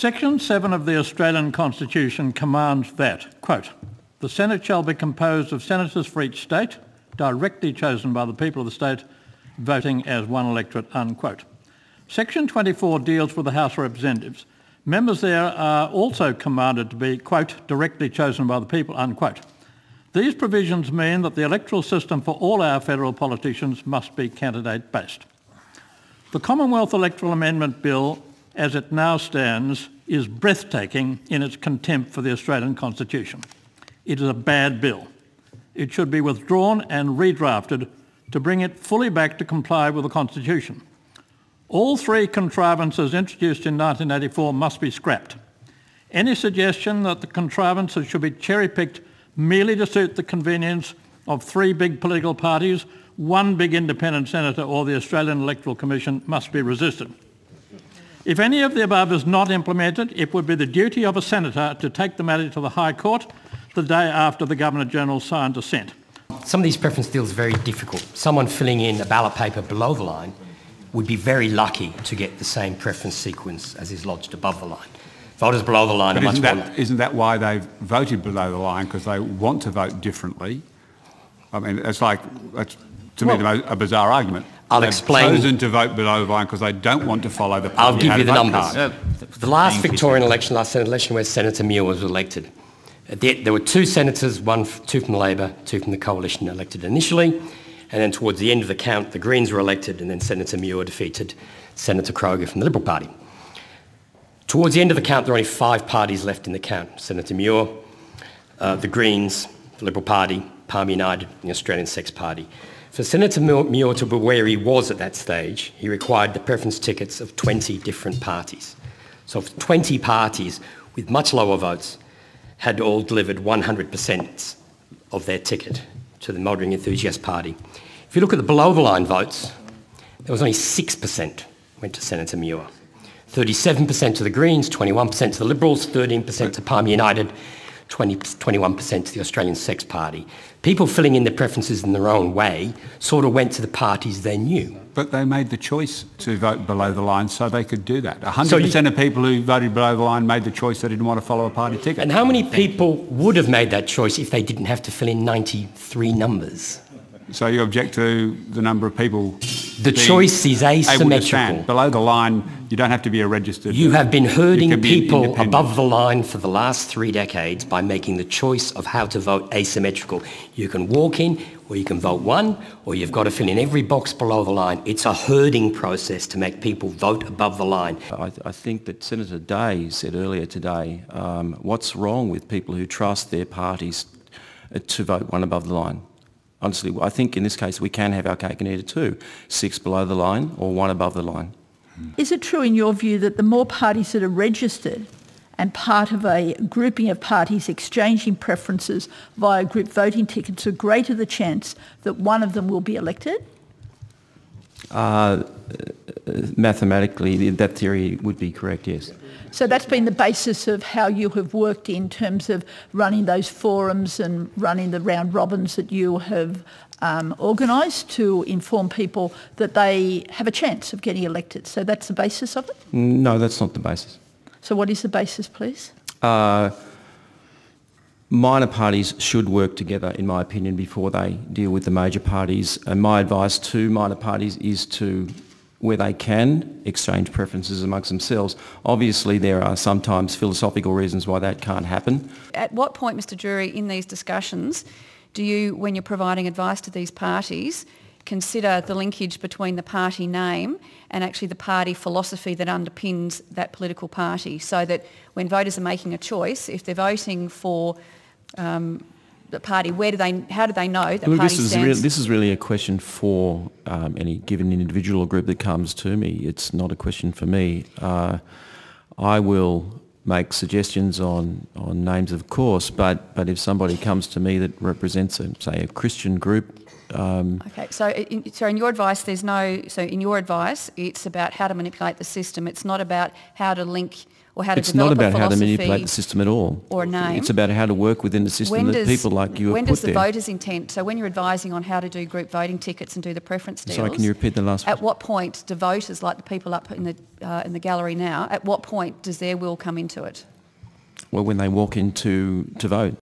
Section 7 of the Australian Constitution commands that, quote, the Senate shall be composed of senators for each state, directly chosen by the people of the state, voting as one electorate, unquote. Section 24 deals with the House of Representatives. Members there are also commanded to be, quote, directly chosen by the people, unquote. These provisions mean that the electoral system for all our federal politicians must be candidate-based. The Commonwealth Electoral Amendment Bill, as it now stands, is breathtaking in its contempt for the Australian Constitution. It is a bad bill. It should be withdrawn and redrafted to bring it fully back to comply with the Constitution. All three contrivances introduced in 1984 must be scrapped. Any suggestion that the contrivances should be cherry-picked merely to suit the convenience of three big political parties, one big independent senator or the Australian Electoral Commission must be resisted. If any of the above is not implemented, it would be the duty of a senator to take the matter to the High Court the day after the Governor-General signed assent. Some of these preference deals are very difficult. Someone filling in a ballot paper below the line would be very lucky to get the same preference sequence as is lodged above the line. Voters below the line but are much isn't more... That, isn't that why they've voted below the line? Because they want to vote differently? I mean, it's like, that's, to well, me, most, a bizarre argument. I'll They've explain. chosen to vote below the line because they don't want to follow the party. I'll give you the numbers. Uh, the last Victorian election, last Senate election, where Senator Muir was elected, there were two senators, one, two from Labor, two from the Coalition elected initially, and then towards the end of the count, the Greens were elected, and then Senator Muir defeated Senator Kroger from the Liberal Party. Towards the end of the count, there are only five parties left in the count. Senator Muir, uh, the Greens, the Liberal Party, Palmer United, and the Australian Sex Party. For Senator Muir to be where he was at that stage, he required the preference tickets of 20 different parties. So 20 parties with much lower votes had all delivered 100% of their ticket to the Motoring Enthusiast Party. If you look at the below the line votes, there was only 6% went to Senator Muir. 37% to the Greens, 21% to the Liberals, 13% to Palmer United, 20, 21% to the Australian Sex Party. People filling in their preferences in their own way sort of went to the parties they knew. But they made the choice to vote below the line so they could do that. 100% so you, of people who voted below the line made the choice they didn't want to follow a party ticket. And how many people would have made that choice if they didn't have to fill in 93 numbers? So you object to the number of people the choice is asymmetrical. Below the line, you don't have to be a registered. You have been herding people above the line for the last three decades by making the choice of how to vote asymmetrical. You can walk in, or you can vote one, or you've got to fill in every box below the line. It's a herding process to make people vote above the line. I, I think that Senator Day said earlier today, um, what's wrong with people who trust their parties to vote one above the line? Honestly, I think in this case we can have our cake and eat it too. Six below the line or one above the line. Is it true in your view that the more parties that are registered and part of a grouping of parties exchanging preferences via group voting tickets, the greater the chance that one of them will be elected? Uh, mathematically, that theory would be correct, yes. So that's been the basis of how you have worked in terms of running those forums and running the round robins that you have um, organised to inform people that they have a chance of getting elected. So that's the basis of it? No, that's not the basis. So what is the basis, please? Uh, minor parties should work together, in my opinion, before they deal with the major parties. And my advice to minor parties is to where they can exchange preferences amongst themselves. Obviously, there are sometimes philosophical reasons why that can't happen. At what point, Mr Druery, in these discussions, do you, when you're providing advice to these parties, consider the linkage between the party name and actually the party philosophy that underpins that political party so that when voters are making a choice, if they're voting for um, the party? Where do they? How do they know that Look, party this is stands? Really, this is really a question for um, any given individual or group that comes to me. It's not a question for me. Uh, I will make suggestions on, on names, of course, but, but if somebody comes to me that represents, a, say, a Christian group. Um, okay, so in, so in your advice, there's no, so in your advice, it's about how to manipulate the system. It's not about how to link or how to It's not about how to manipulate the system at all. or a name. It's about how to work within the system that people like you have when does the there. voters' intent, so when you're advising on how to do group voting tickets and do the preference deals... Sorry, can you repeat the last At what point do voters, like the people up in the, uh, in the gallery now, at what point does their will come into it? Well, when they walk in to, to vote.